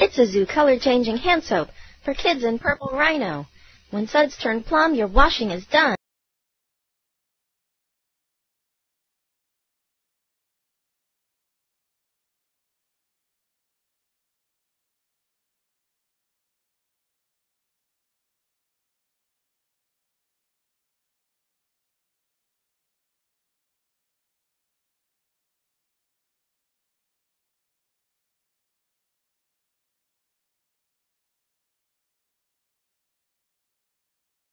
It's a zoo color changing hand soap for kids in purple rhino. When suds turn plum, your washing is done.